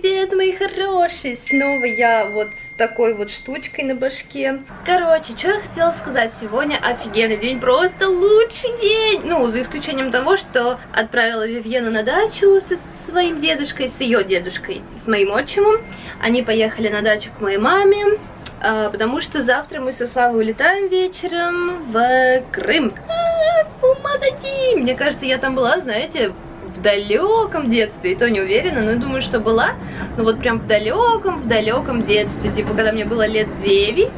привет, мои хорошие! Снова я вот с такой вот штучкой на башке. Короче, что я хотела сказать. Сегодня офигенный день, просто лучший день! Ну, за исключением того, что отправила Вивьену на дачу со своим дедушкой, с ее дедушкой, с моим отчимом. Они поехали на дачу к моей маме, а, потому что завтра мы со Славой улетаем вечером в Крым. А, с ума сойти! Мне кажется, я там была, знаете, в далеком детстве, и то не уверена, но я думаю, что была, но вот прям в далеком, в далеком детстве, типа когда мне было лет 9,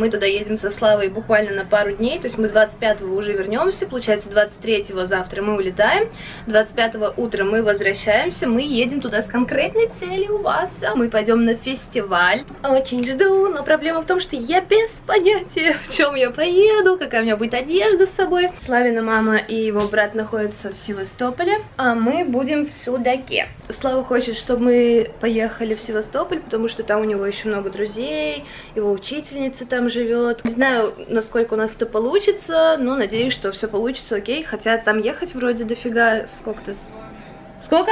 мы туда едем со Славой буквально на пару дней, то есть мы 25-го уже вернемся, получается 23-го завтра мы улетаем, 25-го утром мы возвращаемся, мы едем туда с конкретной целью у вас, а мы пойдем на фестиваль. Очень жду, но проблема в том, что я без понятия, в чем я поеду, какая у меня будет одежда с собой. Славина мама и его брат находятся в Севастополе, а мы будем в Судаке. Слава хочет, чтобы мы поехали в Севастополь, потому что там у него еще много друзей, его учительница там живет. Не знаю, насколько у нас это получится, но надеюсь, что все получится окей. Хотя там ехать вроде дофига. Сколько-то... Сколько?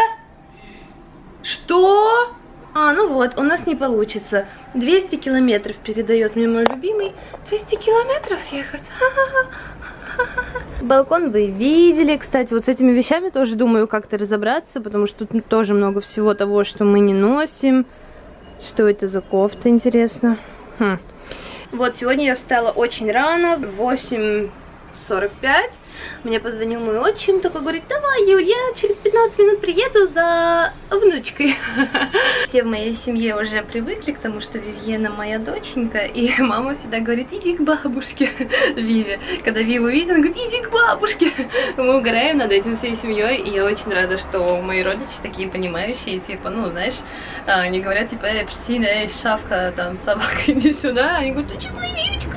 Что? А, ну вот, у нас не получится. 200 километров передает мне мой любимый. 200 километров ехать? Балкон вы видели. Кстати, вот с этими вещами тоже думаю как-то разобраться, потому что тут тоже много всего того, что мы не носим. Что это за кофта, интересно? Хм. Вот, сегодня я встала очень рано, в 8 45. Мне позвонил мой отчим, такой говорит, давай, Юль, я через 15 минут приеду за внучкой. Все в моей семье уже привыкли к тому, что Вивьена моя доченька, и мама всегда говорит, иди к бабушке Виве. Когда Виву видит, она говорит, иди к бабушке. Мы угораем над этим всей семьей, и я очень рада, что мои родичи такие понимающие, типа, ну, знаешь, они говорят, типа, эй, псина, эй, шавка, там, собака, иди сюда. Они говорят, ты чего, Вивечка,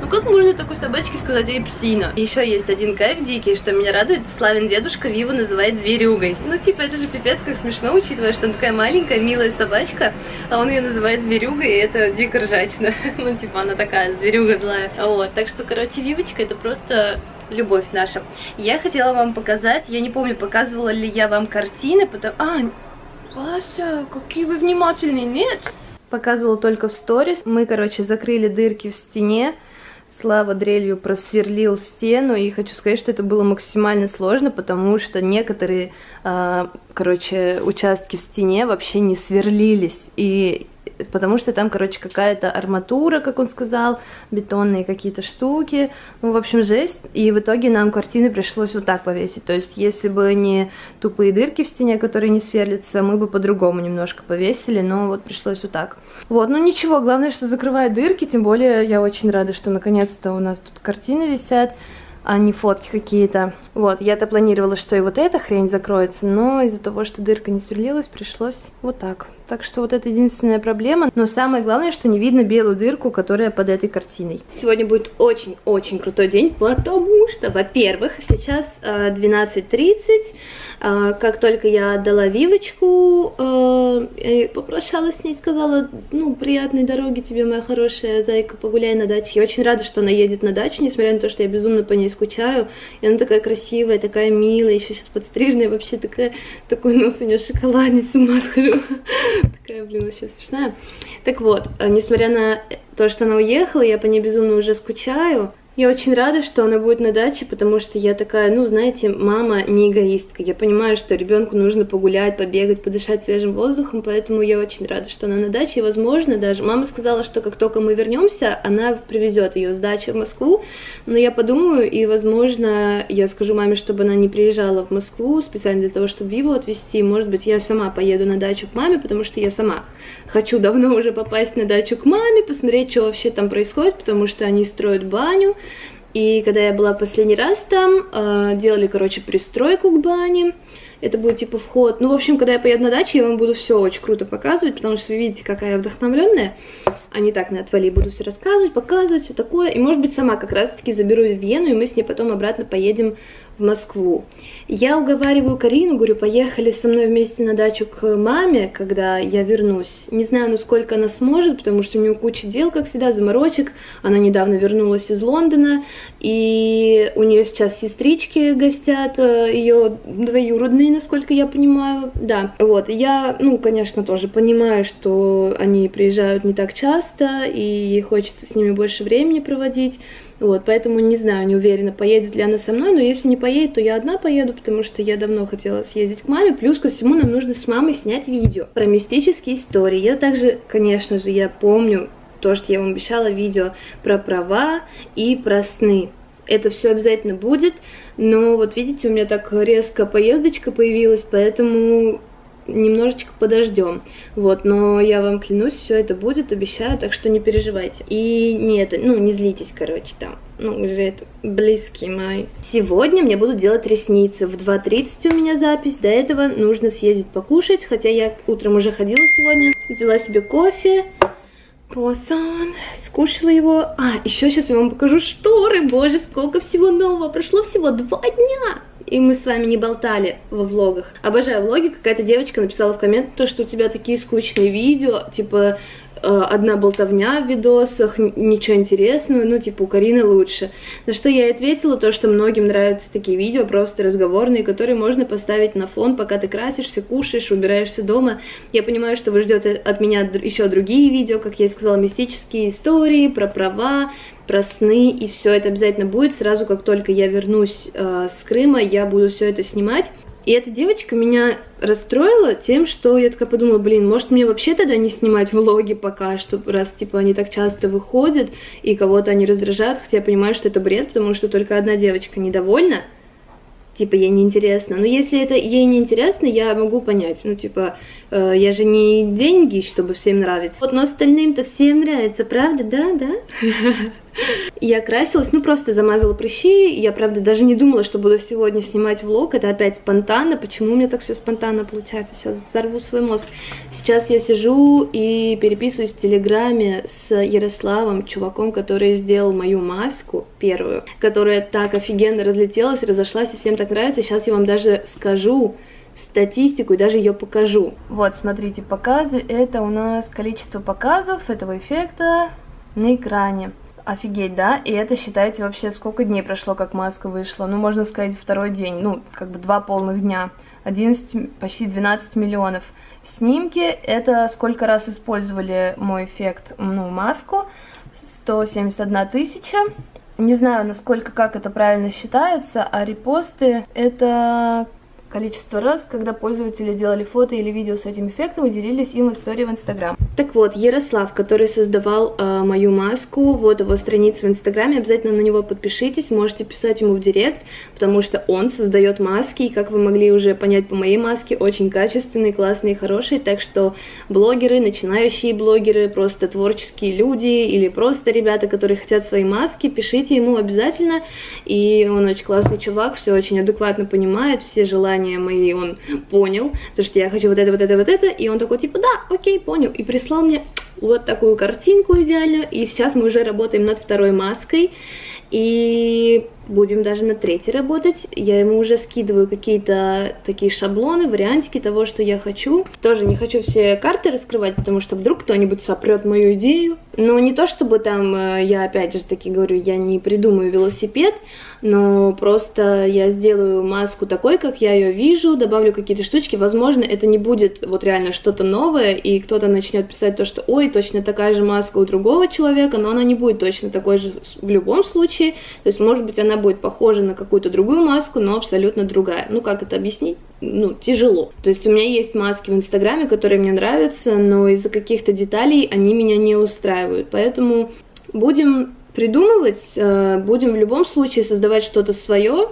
ну как можно такой собачке сказать эй псина? Еще есть один кайф дикий, что меня радует, Славин дедушка Виву называет зверюгой. Ну типа это же пипец как смешно, учитывая, что она такая маленькая, милая собачка, а он ее называет зверюгой, и это дико ржачно. ну типа она такая зверюга злая. Вот, так что, короче, Вивочка это просто любовь наша. Я хотела вам показать, я не помню, показывала ли я вам картины, потому... А, Вася, какие вы внимательные, нет? Показывала только в сторис. Мы, короче, закрыли дырки в стене, Слава дрелью просверлил стену, и хочу сказать, что это было максимально сложно, потому что некоторые, э, короче, участки в стене вообще не сверлились, и потому что там, короче, какая-то арматура, как он сказал, бетонные какие-то штуки, ну, в общем, жесть, и в итоге нам картины пришлось вот так повесить, то есть, если бы не тупые дырки в стене, которые не сверлятся, мы бы по-другому немножко повесили, но вот пришлось вот так. Вот, ну ничего, главное, что закрывает дырки, тем более я очень рада, что наконец-то у нас тут картины висят, а не фотки какие-то. Вот, я-то планировала, что и вот эта хрень закроется, но из-за того, что дырка не сверлилась, пришлось вот так. Так что вот это единственная проблема. Но самое главное, что не видно белую дырку, которая под этой картиной. Сегодня будет очень-очень крутой день, потому что, во-первых, сейчас 12.30. А, а, как только я отдала Вивочку, э, попрощалась с ней, сказала, ну, приятной дороги тебе, моя хорошая зайка, погуляй на даче. Я очень рада, что она едет на дачу, несмотря на то, что я безумно по ней скучаю. И она такая красивая, такая милая, еще сейчас подстриженная, вообще такая, такой нос у нее шоколадный, с ума схожу. Такая, блин, вообще смешная. Так вот, э, несмотря на то, что она уехала, я по ней безумно уже скучаю. Я очень рада, что она будет на даче, потому что я такая, ну, знаете, мама не эгоистка. Я понимаю, что ребенку нужно погулять, побегать, подышать свежим воздухом, поэтому я очень рада, что она на даче. И, возможно, даже мама сказала, что как только мы вернемся, она привезет ее с дачи в Москву. Но я подумаю, и, возможно, я скажу маме, чтобы она не приезжала в Москву специально для того, чтобы Виву отвезти. Может быть, я сама поеду на дачу к маме, потому что я сама хочу давно уже попасть на дачу к маме, посмотреть, что вообще там происходит, потому что они строят баню. И когда я была последний раз там, э, делали, короче, пристройку к бане. Это будет типа вход. Ну, в общем, когда я поеду на дачу, я вам буду все очень круто показывать, потому что вы видите, какая я вдохновленная. а не так на отвали буду все рассказывать, показывать, все такое. И, может быть, сама как раз-таки заберу в Вену, и мы с ней потом обратно поедем в Москву. Я уговариваю Карину, говорю, поехали со мной вместе на дачу к маме, когда я вернусь. Не знаю, насколько она сможет, потому что у нее куча дел, как всегда, заморочек. Она недавно вернулась из Лондона, и у нее сейчас сестрички гостят, э, ее двоюродные, насколько я понимаю. Да, вот, я, ну, конечно, тоже понимаю, что они приезжают не так часто, и хочется с ними больше времени проводить. Вот, поэтому не знаю, не уверена, поедет ли она со мной, но если не поедет, то я одна поеду, потому что я давно хотела съездить к маме, плюс ко всему нам нужно с мамой снять видео про мистические истории. Я также, конечно же, я помню то, что я вам обещала, видео про права и про сны. Это все обязательно будет, но вот видите, у меня так резко поездочка появилась, поэтому немножечко подождем. Вот, но я вам клянусь, все это будет, обещаю, так что не переживайте. И не это, ну, не злитесь, короче, там. Ну, уже это близкий май. Сегодня мне будут делать ресницы. В 2.30 у меня запись. До этого нужно съездить покушать, хотя я утром уже ходила сегодня. Взяла себе кофе, круассан, скушала его. А, еще сейчас я вам покажу шторы. Боже, сколько всего нового. Прошло всего два дня и мы с вами не болтали во влогах. Обожаю влоги, какая-то девочка написала в коммент то, что у тебя такие скучные видео, типа одна болтовня в видосах, ничего интересного, ну, типа, у Карины лучше. На что я и ответила, то, что многим нравятся такие видео, просто разговорные, которые можно поставить на фон, пока ты красишься, кушаешь, убираешься дома. Я понимаю, что вы ждете от меня еще другие видео, как я и сказала, мистические истории про права, про сны, и все это обязательно будет. Сразу, как только я вернусь э, с Крыма, я буду все это снимать. И эта девочка меня расстроила тем, что я такая подумала, блин, может мне вообще тогда не снимать влоги пока что, раз, типа, они так часто выходят, и кого-то они раздражают, хотя я понимаю, что это бред, потому что только одна девочка недовольна, типа, ей неинтересно. Но если это ей неинтересно, я могу понять. Ну, типа, э, я же не деньги, чтобы всем нравиться. Вот, но остальным-то всем нравится, правда? Да, да? Я красилась, ну просто замазала прыщи. Я, правда, даже не думала, что буду сегодня снимать влог. Это опять спонтанно. Почему у меня так все спонтанно получается? Сейчас взорву свой мозг. Сейчас я сижу и переписываюсь в Телеграме с Ярославом, чуваком, который сделал мою маску первую, которая так офигенно разлетелась, разошлась, и всем так нравится. Сейчас я вам даже скажу, статистику и даже ее покажу. Вот, смотрите, показы. Это у нас количество показов этого эффекта на экране. Офигеть, да? И это считайте вообще, сколько дней прошло, как маска вышла. Ну, можно сказать, второй день. Ну, как бы два полных дня. 11, почти 12 миллионов. Снимки, это сколько раз использовали мой эффект, ну, маску. 171 тысяча. Не знаю, насколько, как это правильно считается, а репосты это количество раз, когда пользователи делали фото или видео с этим эффектом и делились им в истории в Инстаграм. Так вот, Ярослав, который создавал э, мою маску, вот его страница в Инстаграме, обязательно на него подпишитесь, можете писать ему в директ, потому что он создает маски, и как вы могли уже понять по моей маске, очень качественные, классные, хорошие, так что блогеры, начинающие блогеры, просто творческие люди или просто ребята, которые хотят свои маски, пишите ему обязательно, и он очень классный чувак, все очень адекватно понимает, все желания желания мои он понял, то что я хочу вот это, вот это, вот это, и он такой, типа, да, окей, понял, и прислал мне вот такую картинку идеальную, и сейчас мы уже работаем над второй маской, и будем даже на третьей работать. Я ему уже скидываю какие-то такие шаблоны, вариантики того, что я хочу. Тоже не хочу все карты раскрывать, потому что вдруг кто-нибудь сопрет мою идею. Но не то, чтобы там, э, я опять же таки говорю, я не придумаю велосипед, но просто я сделаю маску такой, как я ее вижу, добавлю какие-то штучки. Возможно, это не будет вот реально что-то новое, и кто-то начнет писать то, что ой, точно такая же маска у другого человека, но она не будет точно такой же в любом случае. То есть, может быть, она будет похожа на какую-то другую маску, но абсолютно другая. Ну, как это объяснить? Ну, тяжело. То есть у меня есть маски в Инстаграме, которые мне нравятся, но из-за каких-то деталей они меня не устраивают. Поэтому будем придумывать, э, будем в любом случае создавать что-то свое,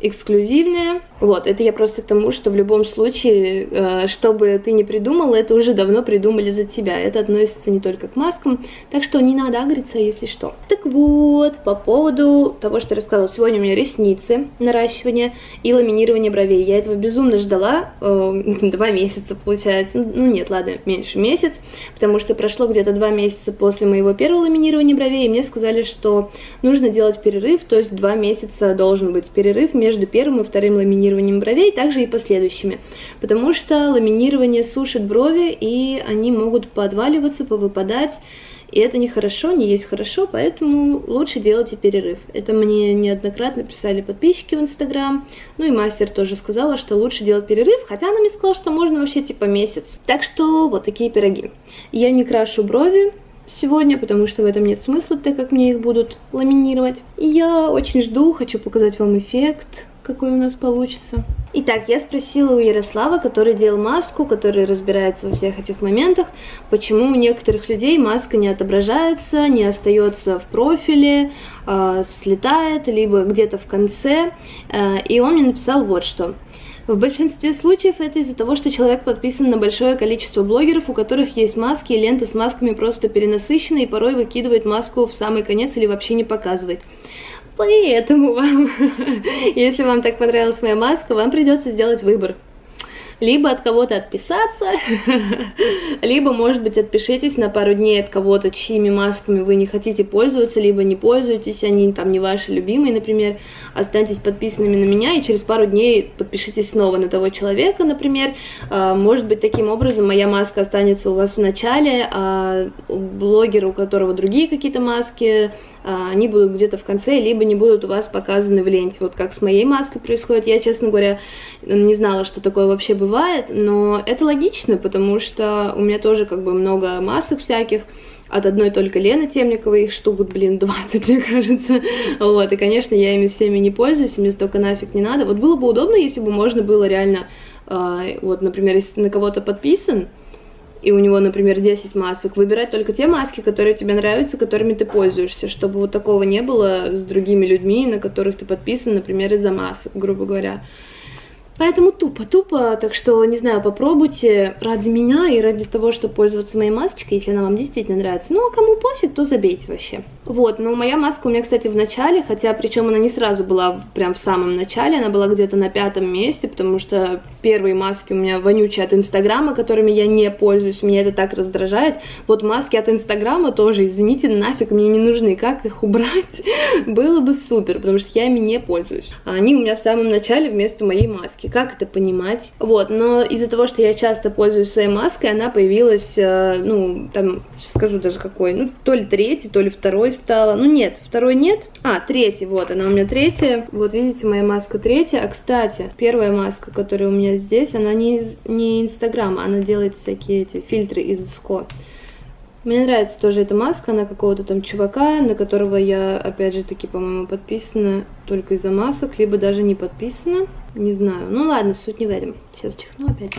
эксклюзивные. Вот, это я просто к тому, что в любом случае, э, что бы ты ни придумал, это уже давно придумали за тебя. Это относится не только к маскам, так что не надо агриться, если что. Так вот, по поводу того, что я рассказывала, сегодня у меня ресницы, наращивание и ламинирование бровей. Я этого безумно ждала, э, два месяца получается, ну нет, ладно, меньше месяц, потому что прошло где-то два месяца после моего первого ламинирования бровей, и мне сказали, что нужно делать перерыв, то есть два месяца должен быть перерыв между первым и вторым ламинированием бровей, также и последующими, потому что ламинирование сушит брови, и они могут подваливаться, повыпадать, и это нехорошо, не есть хорошо, поэтому лучше делайте перерыв. Это мне неоднократно писали подписчики в Инстаграм. Ну и мастер тоже сказала, что лучше делать перерыв, хотя она мне сказала, что можно вообще типа месяц. Так что вот такие пироги. Я не крашу брови, сегодня, потому что в этом нет смысла, так как мне их будут ламинировать. И я очень жду, хочу показать вам эффект какой у нас получится. Итак, я спросила у Ярослава, который делал маску, который разбирается во всех этих моментах, почему у некоторых людей маска не отображается, не остается в профиле, э, слетает, либо где-то в конце. Э, и он мне написал вот что. В большинстве случаев это из-за того, что человек подписан на большое количество блогеров, у которых есть маски, и лента с масками просто перенасыщена, и порой выкидывает маску в самый конец или вообще не показывает. Поэтому вам, если вам так понравилась моя маска, вам придется сделать выбор. Либо от кого-то отписаться, либо, может быть, отпишитесь на пару дней от кого-то, чьими масками вы не хотите пользоваться, либо не пользуетесь, они там не ваши любимые, например, останьтесь подписанными на меня, и через пару дней подпишитесь снова на того человека, например. А, может быть, таким образом моя маска останется у вас в начале, а блогер, у которого другие какие-то маски, они будут где-то в конце, либо не будут у вас показаны в ленте. Вот как с моей маской происходит. Я, честно говоря, не знала, что такое вообще бывает, но это логично, потому что у меня тоже как бы много масок всяких, от одной только Лены Темниковой, их штук, блин, 20, мне кажется. Вот, и, конечно, я ими всеми не пользуюсь, мне столько нафиг не надо. Вот было бы удобно, если бы можно было реально, э, вот, например, если на кого-то подписан, и у него, например, 10 масок, выбирать только те маски, которые тебе нравятся, которыми ты пользуешься, чтобы вот такого не было с другими людьми, на которых ты подписан, например, из-за масок, грубо говоря. Поэтому тупо-тупо, так что, не знаю, попробуйте ради меня и ради того, чтобы пользоваться моей масочкой, если она вам действительно нравится. Ну, а кому пофиг, то забейте вообще. Вот, но моя маска у меня, кстати, в начале, хотя причем она не сразу была прям в самом начале, она была где-то на пятом месте, потому что первые маски у меня вонючие от Инстаграма, которыми я не пользуюсь, меня это так раздражает. Вот маски от Инстаграма тоже, извините, нафиг мне не нужны, как их убрать? Было бы супер, потому что я ими не пользуюсь. А они у меня в самом начале вместо моей маски, как это понимать? Вот, но из-за того, что я часто пользуюсь своей маской, она появилась, э, ну, там, скажу даже какой, ну, то ли третий, то ли второй стала. Ну нет, второй нет. А, третий, вот, она у меня третья. Вот видите, моя маска третья. А, кстати, первая маска, которая у меня здесь, она не, из, не Инстаграм, она делает всякие эти фильтры из Уско. Мне нравится тоже эта маска, она какого-то там чувака, на которого я, опять же таки, по-моему, подписана только из-за масок, либо даже не подписана. Не знаю. Ну ладно, суть не в этом. Сейчас чихну опять.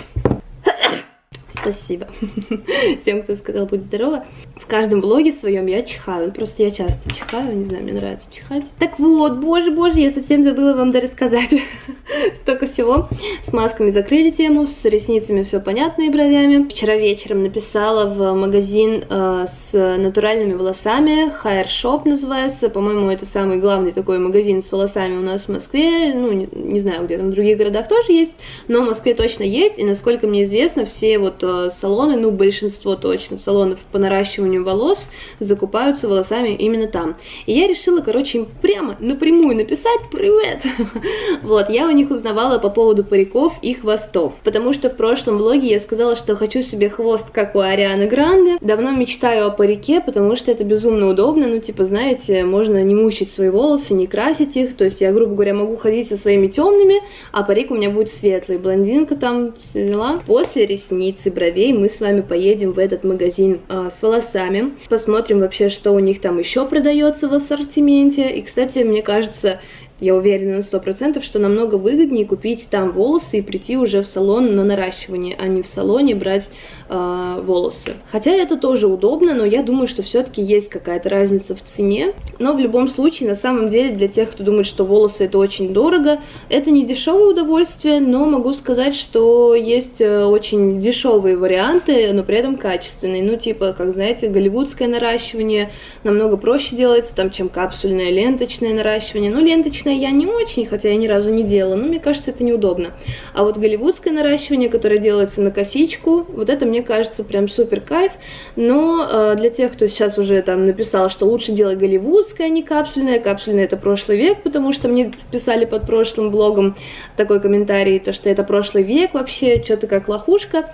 Спасибо тем, кто сказал «Будь здорова». В каждом влоге своем я чихаю. Просто я часто чихаю, не знаю, мне нравится чихать. Так вот, боже, боже, я совсем забыла вам рассказать столько всего. С масками закрыли тему, с ресницами все понятно и бровями. Вчера вечером написала в магазин э, с натуральными волосами. Hair Shop называется. По-моему, это самый главный такой магазин с волосами у нас в Москве. Ну, не, не знаю, где там в других городах тоже есть, но в Москве точно есть. И насколько мне известно, все вот Э, салоны, ну большинство точно салонов по наращиванию волос закупаются волосами именно там. И я решила, короче, им прямо напрямую написать «Привет!». Вот, я у них узнавала по поводу париков и хвостов, потому что в прошлом влоге я сказала, что хочу себе хвост, как у Арианы Гранде. Давно мечтаю о парике, потому что это безумно удобно, ну, типа, знаете, можно не мучить свои волосы, не красить их, то есть я, грубо говоря, могу ходить со своими темными, а парик у меня будет светлый, блондинка там все дела. После ресницы бровей мы с вами поедем в этот магазин а, с волосами, посмотрим вообще, что у них там еще продается в ассортименте. И, кстати, мне кажется, я уверена на сто процентов, что намного выгоднее купить там волосы и прийти уже в салон на наращивание, а не в салоне брать э, волосы. Хотя это тоже удобно, но я думаю, что все-таки есть какая-то разница в цене. Но в любом случае, на самом деле, для тех, кто думает, что волосы это очень дорого, это не дешевое удовольствие, но могу сказать, что есть э, очень дешевые варианты, но при этом качественные. Ну, типа, как знаете, голливудское наращивание намного проще делается, там, чем капсульное ленточное наращивание. Ну, ленточное я не очень, хотя я ни разу не делала, но мне кажется, это неудобно. А вот голливудское наращивание, которое делается на косичку, вот это мне кажется прям супер кайф. Но э, для тех, кто сейчас уже там написал, что лучше делать голливудское, а не капсульное, капсульное это прошлый век, потому что мне писали под прошлым блогом такой комментарий, то что это прошлый век вообще, что-то как лохушка.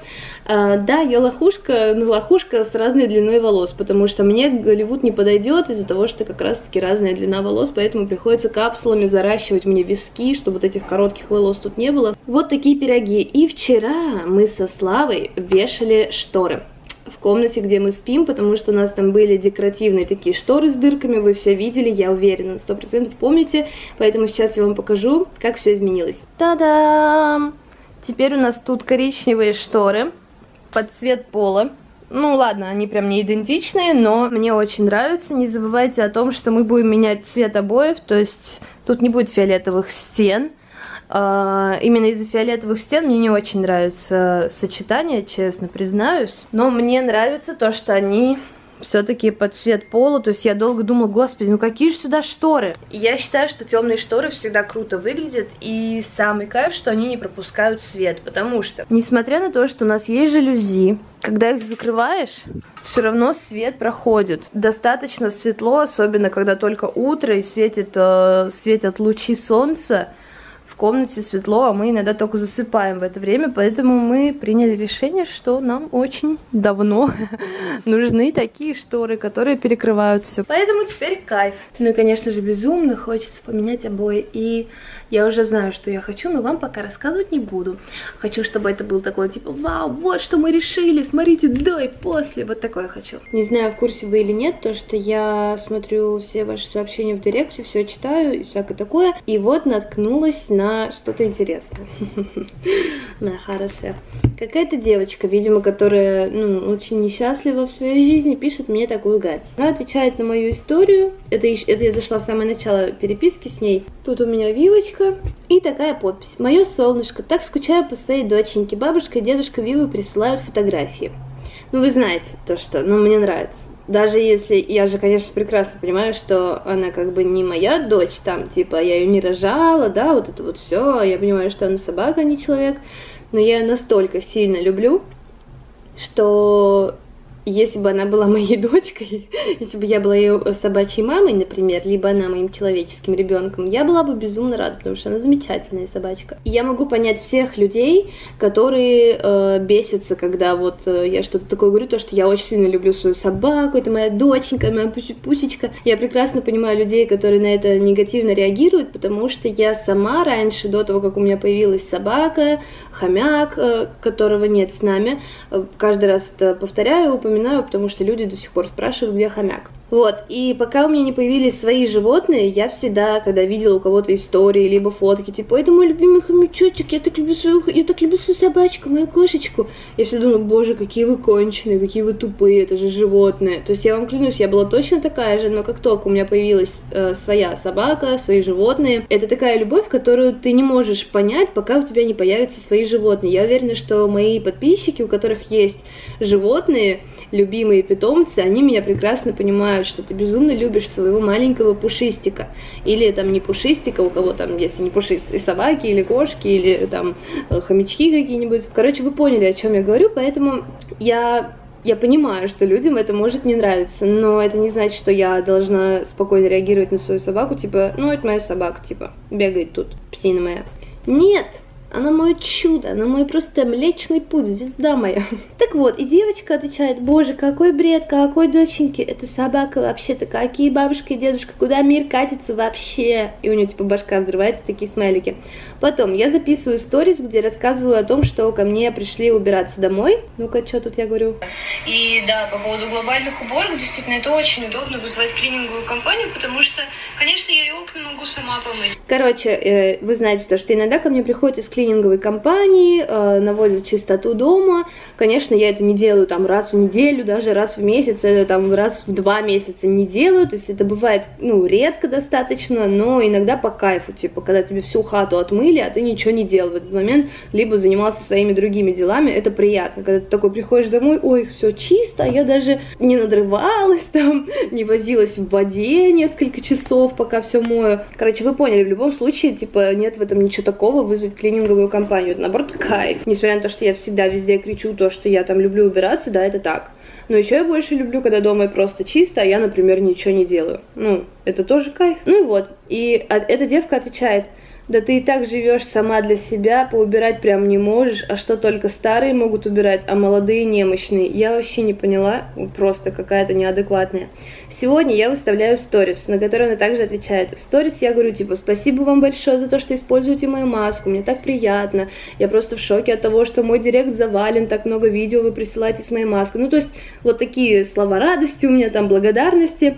А, да, я лохушка, но лохушка с разной длиной волос, потому что мне Голливуд не подойдет из-за того, что как раз-таки разная длина волос, поэтому приходится капсулами заращивать мне виски, чтобы вот этих коротких волос тут не было. Вот такие пироги. И вчера мы со Славой вешали шторы в комнате, где мы спим, потому что у нас там были декоративные такие шторы с дырками, вы все видели, я уверена, сто процентов помните, поэтому сейчас я вам покажу, как все изменилось. Та-дам! Теперь у нас тут коричневые шторы, под цвет пола. Ну ладно, они прям не идентичные, но мне очень нравятся. Не забывайте о том, что мы будем менять цвет обоев, то есть тут не будет фиолетовых стен. Uh, именно из-за фиолетовых стен мне не очень нравится сочетание, честно признаюсь. Но мне нравится то, что они все-таки под цвет пола. То есть я долго думала, господи, ну какие же сюда шторы? Я считаю, что темные шторы всегда круто выглядят. И самый кайф, что они не пропускают свет. Потому что, несмотря на то, что у нас есть жалюзи, когда их закрываешь, все равно свет проходит. Достаточно светло, особенно когда только утро и светит, э, светят лучи солнца в комнате светло, а мы иногда только засыпаем в это время, поэтому мы приняли решение, что нам очень давно нужны такие шторы, которые перекрывают все. Поэтому теперь кайф. Ну и, конечно же, безумно хочется поменять обои. И я уже знаю, что я хочу, но вам пока рассказывать не буду. Хочу, чтобы это был такой, типа, вау, вот что мы решили, смотрите, до и после. Вот такое хочу. Не знаю, в курсе вы или нет, то, что я смотрю все ваши сообщения в директе, все читаю и всякое такое. И вот наткнулась на что-то интересное. Да, хорошо. Какая-то девочка, видимо, которая, ну, очень несчастлива в своей жизни, пишет мне такую гадость. Она отвечает на мою историю. Это, это я зашла в самое начало переписки с ней. Тут у меня солнышко. И такая подпись. Мое солнышко, так скучаю по своей доченьке. Бабушка и дедушка Вивы присылают фотографии. Ну, вы знаете то, что, ну, мне нравится. Даже если, я же, конечно, прекрасно понимаю, что она как бы не моя дочь, там, типа, я ее не рожала, да, вот это вот все. Я понимаю, что она собака, а не человек. Но я ее настолько сильно люблю, что если бы она была моей дочкой, если бы я была ее собачьей мамой, например, либо она моим человеческим ребенком, я была бы безумно рада, потому что она замечательная собачка. И я могу понять всех людей, которые э, бесятся, когда вот э, я что-то такое говорю, то, что я очень сильно люблю свою собаку, это моя доченька, моя пусечка. Я прекрасно понимаю людей, которые на это негативно реагируют, потому что я сама раньше, до того, как у меня появилась собака, хомяк, э, которого нет с нами, э, каждый раз это повторяю, упоминаю, упоминаю, потому что люди до сих пор спрашивают, где хомяк. Вот, и пока у меня не появились свои животные, я всегда, когда видела у кого-то истории, либо фотки, типа, это мой любимый хомячочек, я так люблю свою, я так люблю свою собачку, мою кошечку. Я всегда думаю, боже, какие вы конченые, какие вы тупые, это же животное. То есть я вам клянусь, я была точно такая же, но как только у меня появилась э, своя собака, свои животные, это такая любовь, которую ты не можешь понять, пока у тебя не появятся свои животные. Я уверена, что мои подписчики, у которых есть животные, любимые питомцы, они меня прекрасно понимают, что ты безумно любишь своего маленького пушистика. Или там не пушистика, у кого там, если не пушистые собаки или кошки, или там э, хомячки какие-нибудь. Короче, вы поняли, о чем я говорю, поэтому я я понимаю, что людям это может не нравиться, но это не значит, что я должна спокойно реагировать на свою собаку, типа, ну, это моя собака, типа, бегает тут, псина моя. Нет, Она мое чудо, она мой просто млечный путь, звезда моя. Так вот, и девочка отвечает, боже, какой бред, какой доченьки, это собака вообще-то, какие бабушка и дедушка, куда мир катится вообще? И у нее типа башка взрывается, такие смайлики. Потом я записываю сторис, где рассказываю о том, что ко мне пришли убираться домой. Ну-ка, что тут я говорю? И да, по поводу глобальных уборок, действительно, это очень удобно вызывать клининговую компанию, потому что, конечно, я и окна могу сама помыть. Короче, э, вы знаете то, что иногда ко мне приходят из клининговой компании, э, наводят чистоту дома. Конечно, я это не делаю там раз в неделю, даже раз в месяц, это там раз в два месяца не делаю. То есть это бывает, ну, редко достаточно, но иногда по кайфу, типа, когда тебе всю хату отмыли, а ты ничего не делал в этот момент, либо занимался своими другими делами, это приятно. Когда ты такой приходишь домой, ой, все чисто, а я даже не надрывалась там, не возилась в воде несколько часов, пока все мою. Короче, вы поняли, в любом случае, типа, нет в этом ничего такого вызвать клининговую компанию. Это, наоборот, кайф. Несмотря на то, что я всегда везде кричу то, что я там люблю убираться, да, это так. Но еще я больше люблю, когда дома просто чисто, а я, например, ничего не делаю. Ну, это тоже кайф. Ну и вот. И эта девка отвечает – да ты и так живешь сама для себя, поубирать прям не можешь, а что только старые могут убирать, а молодые немощные. Я вообще не поняла, просто какая-то неадекватная. Сегодня я выставляю сторис, на который она также отвечает. В сторис я говорю, типа, спасибо вам большое за то, что используете мою маску, мне так приятно. Я просто в шоке от того, что мой директ завален, так много видео вы присылаете с моей маской. Ну, то есть, вот такие слова радости у меня там, благодарности.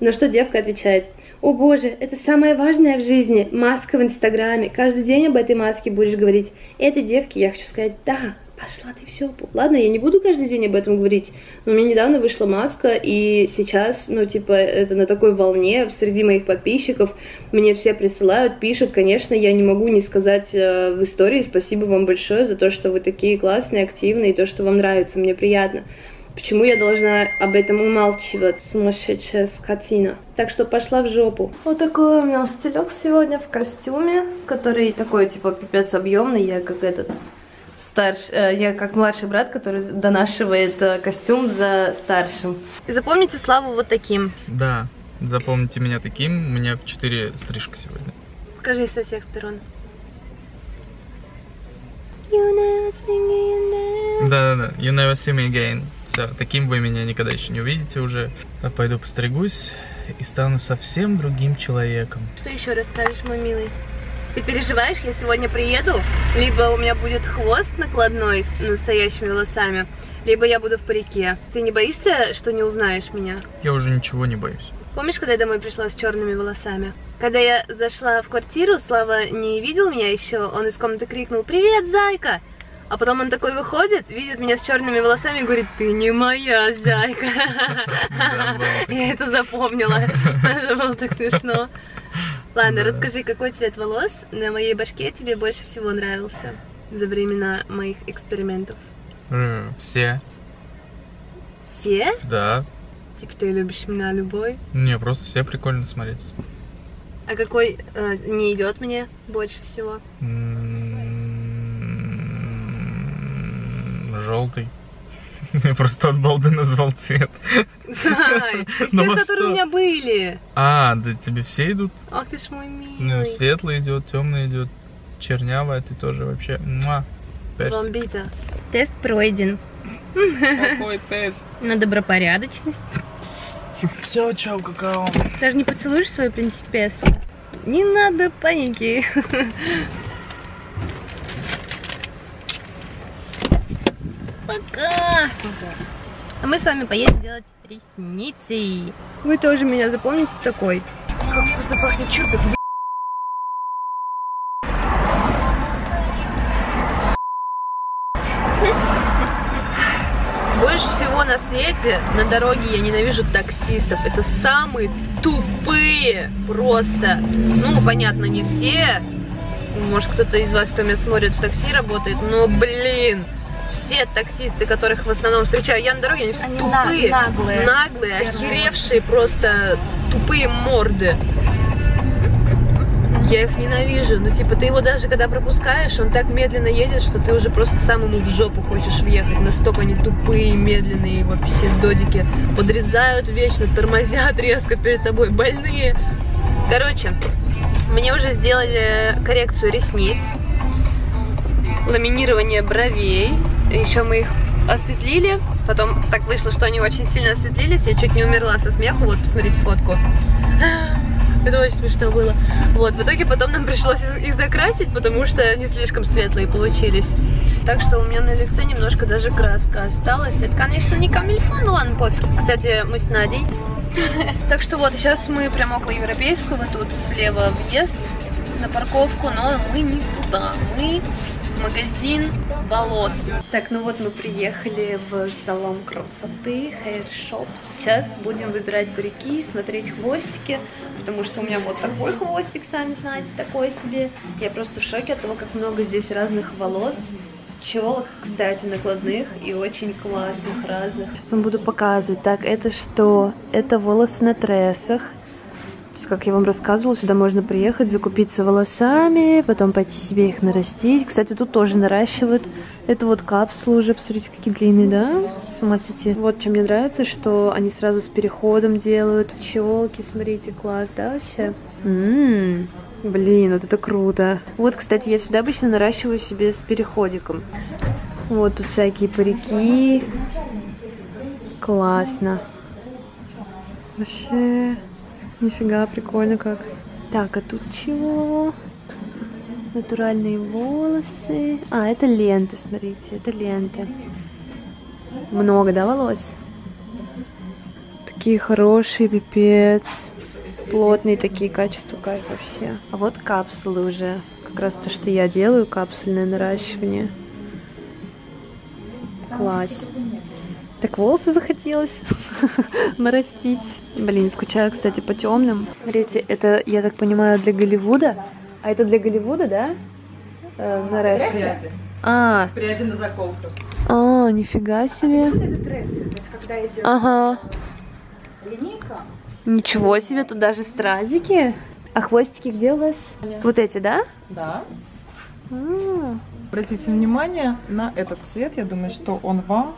На что девка отвечает – о боже, это самое важное в жизни, маска в Инстаграме. Каждый день об этой маске будешь говорить. Этой девке я хочу сказать, да, пошла ты в жопу. Ладно, я не буду каждый день об этом говорить, но у меня недавно вышла маска, и сейчас, ну, типа, это на такой волне среди моих подписчиков. Мне все присылают, пишут. Конечно, я не могу не сказать э, в истории спасибо вам большое за то, что вы такие классные, активные, и то, что вам нравится. Мне приятно. Почему я должна об этом умалчивать, сумасшедшая скотина? Так что пошла в жопу. Вот такой у меня стилек сегодня в костюме, который такой, типа, пипец объемный. Я как этот старш, э, я как младший брат, который донашивает э, костюм за старшим. И запомните Славу вот таким. Да, запомните меня таким. У меня четыре стрижка сегодня. Покажи со всех сторон. Да-да-да, you never see me again. Все, таким вы меня никогда еще не увидите уже. Я пойду постригусь и стану совсем другим человеком. Что еще расскажешь, мой милый? Ты переживаешь, я сегодня приеду, либо у меня будет хвост накладной с настоящими волосами, либо я буду в парике. Ты не боишься, что не узнаешь меня? Я уже ничего не боюсь. Помнишь, когда я домой пришла с черными волосами? Когда я зашла в квартиру, Слава не видел меня еще, он из комнаты крикнул «Привет, зайка!» А потом он такой выходит, видит меня с черными волосами и говорит, ты не моя зайка. Я это запомнила. Это было так смешно. Ладно, расскажи, какой цвет волос на моей башке тебе больше всего нравился за времена моих экспериментов? Все. Все? Да. Типа ты любишь меня любой? Не, просто все прикольно смотреть. А какой э, не идет мне больше всего? Желтый. Я просто от балды назвал цвет. Ай, те, которые у меня были. А, да тебе все идут? Ах ты ж мой милый. Ну, светлый идет, темный идет, чернявая, ты тоже вообще. Муа, Бомбита. Тест пройден. Какой тест? На добропорядочность. Все, чау, какао. Даже не поцелуешь свою принципессу? Не надо паники. Пока! А мы с вами поедем делать ресницы. Вы тоже меня запомните такой. Как вкусно пахнет чурка. Больше всего на свете на дороге я ненавижу таксистов. Это самые тупые просто. Ну, понятно, не все. Может, кто-то из вас, кто меня смотрит в такси, работает. Но, блин, все таксисты, которых в основном встречаю я на дороге, они все они тупые, на наглые, наглые охеревшие просто тупые морды. Я их ненавижу. Ну, типа, ты его даже когда пропускаешь, он так медленно едет, что ты уже просто сам ему в жопу хочешь въехать. Настолько они тупые, медленные, вообще додики. Подрезают вечно, тормозят резко перед тобой, больные. Короче, мне уже сделали коррекцию ресниц. ламинирование бровей. Еще мы их осветлили. Потом так вышло, что они очень сильно осветлились. Я чуть не умерла со смеху. Вот, посмотрите фотку. Это очень смешно было. Вот, в итоге потом нам пришлось их закрасить, потому что они слишком светлые получились. Так что у меня на лице немножко даже краска осталась. Это, конечно, не камильфон, ну ладно, пофиг. Кстати, мы с Надей. Так что вот, сейчас мы прямо около Европейского. Тут слева въезд на парковку, но мы не сюда. Мы магазин волос. Так, ну вот мы приехали в салон красоты, Hair Shop. Сейчас будем выбирать парики, смотреть хвостики, потому что у меня вот такой хвостик, сами знаете, такой себе. Я просто в шоке от того, как много здесь разных волос. Челок, кстати, накладных и очень классных разных. Сейчас вам буду показывать. Так, это что? Это волосы на трессах как я вам рассказывала, сюда можно приехать, закупиться волосами, потом пойти себе их нарастить. Кстати, тут тоже наращивают. Это вот капсулы уже, посмотрите, какие длинные, да? С ума сойти. Вот что мне нравится, что они сразу с переходом делают. Челки, смотрите, класс, да, вообще? Ммм, блин, вот это круто. Вот, кстати, я всегда обычно наращиваю себе с переходиком. Вот тут всякие парики. Классно. Вообще... Нифига, прикольно как. Так, а тут чего? Натуральные волосы. А, это ленты, смотрите, это ленты. Много, да, волос? Такие хорошие, пипец. Плотные такие качества, кайф вообще. А вот капсулы уже. Как раз то, что я делаю, капсульное наращивание. Класс. Так волосы захотелось нарастить. Блин, скучаю, кстати, по темным. Смотрите, это, я так понимаю, для Голливуда. А это для Голливуда, да? Э, наращивание. А. Пряди на заколку. А, нифига себе. Ага. Линейка. Ничего себе, тут даже стразики. А хвостики где у вас? Вот эти, да? Да. А -а -а. Обратите внимание на этот цвет. Я думаю, что он вам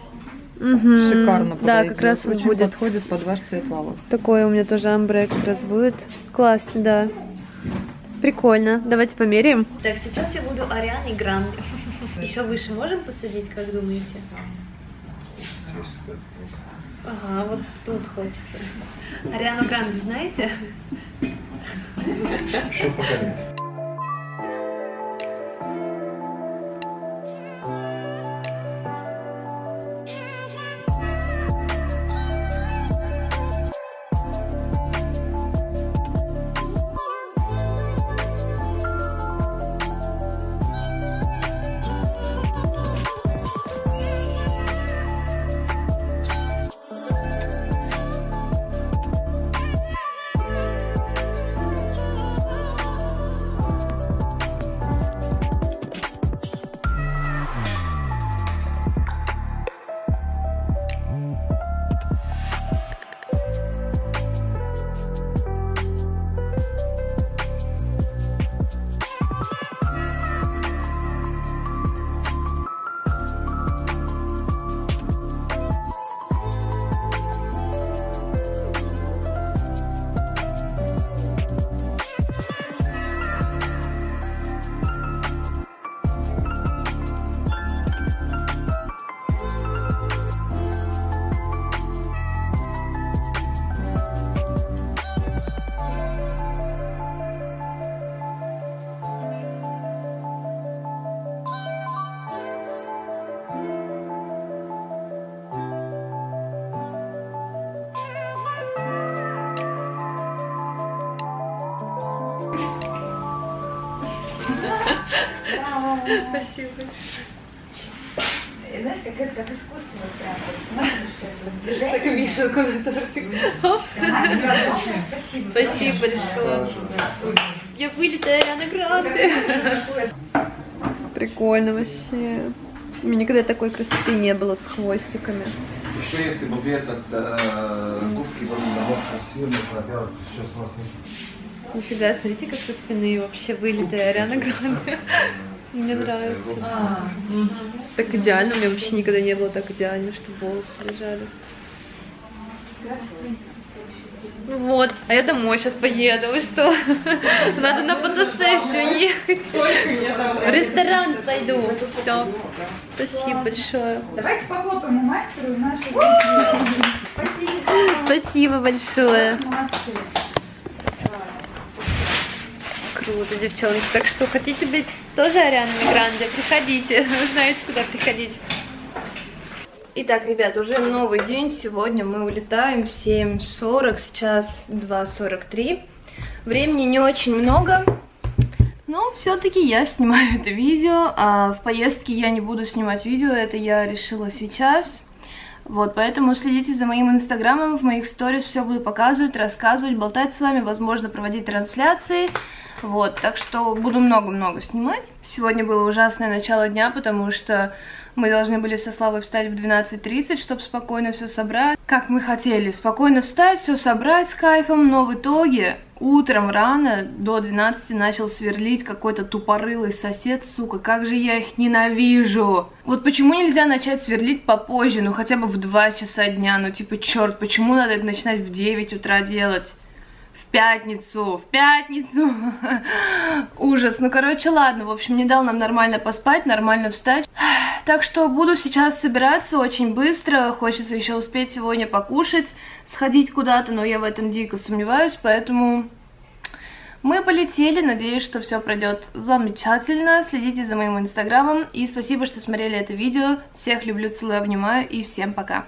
Угу. Шикарно Да, подойдет. как раз Очень будет подходит под ваш цвет волос. Такое у меня тоже амбре как раз будет. Классно, да. Прикольно. Давайте померяем. Так, сейчас я буду Ариане Гранде. Еще выше можем посадить, как думаете? Ага, вот тут хочется. Ариану Гранде знаете? Что покажи? Спасибо Знаешь, как это как искусство прям вот смотришь это сближение. Так вишенку на тортик. Спасибо. Спасибо большое. Я вылитая Ариана Гранде. Прикольно вообще. У меня никогда такой красоты не было с хвостиками. Еще если бы этот э, губки были намного красивыми, во-первых, сейчас у нас нет. Нифига, смотрите, как со спины вообще вылитая Ариана Гранде. Мне нравится. Так идеально, у меня вообще никогда не было так идеально, чтобы волосы лежали. Вот, а я домой сейчас поеду, вы что? Надо на фотосессию ехать. В ресторан пойду. Все. Спасибо большое. Давайте похлопаем мастеру нашей Спасибо. Спасибо большое. Круто, девчонки. Так что хотите быть тоже Арианой Гранде, приходите. Вы знаете, куда приходить. Итак, ребят, уже новый день. Сегодня мы улетаем в 7.40, сейчас 2.43. Времени не очень много, но все-таки я снимаю это видео. А в поездке я не буду снимать видео, это я решила сейчас. Вот, поэтому следите за моим инстаграмом, в моих сторис все буду показывать, рассказывать, болтать с вами, возможно, проводить трансляции. Вот, так что буду много-много снимать. Сегодня было ужасное начало дня, потому что мы должны были со Славой встать в 12.30, чтобы спокойно все собрать. Как мы хотели, спокойно встать, все собрать с кайфом, но в итоге утром рано до 12 начал сверлить какой-то тупорылый сосед, сука, как же я их ненавижу. Вот почему нельзя начать сверлить попозже, ну хотя бы в 2 часа дня, ну типа черт, почему надо это начинать в 9 утра делать? Пятницу, в пятницу. Ужас. Ну, короче, ладно. В общем, не дал нам нормально поспать, нормально встать. Так что буду сейчас собираться очень быстро. Хочется еще успеть сегодня покушать, сходить куда-то, но я в этом дико сомневаюсь, поэтому... Мы полетели, надеюсь, что все пройдет замечательно. Следите за моим инстаграмом и спасибо, что смотрели это видео. Всех люблю, целую, обнимаю и всем пока.